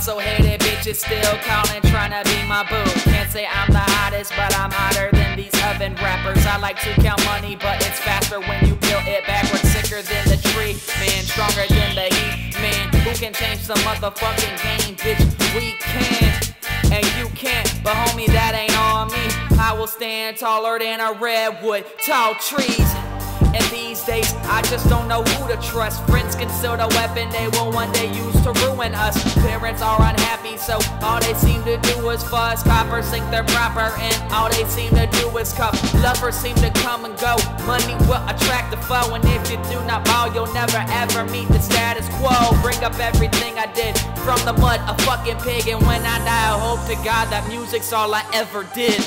so hated bitches still calling, trying to be my boo. Can't say I'm the hottest, but I'm hotter than these oven rappers. I like to count money, but it's faster when you peel it backwards. Sicker than the tree, man, stronger than the heat, man. Who can change the motherfucking game, bitch? We can, and you can't. But homie, that ain't on me. I will stand taller than a redwood, tall trees. And these days, I just don't know who to trust. Friends conceal the weapon they will one day use to ruin us. Parents are unhappy, so all they seem to do is fuss. Coppers think they're proper, and all they seem to do is cuff. Lovers seem to come and go. Money will attract the foe, and if you do not bow, you'll never ever meet the status quo. Bring up everything I did from the mud, a fucking pig. And when I die, I hope to God that music's all I ever did.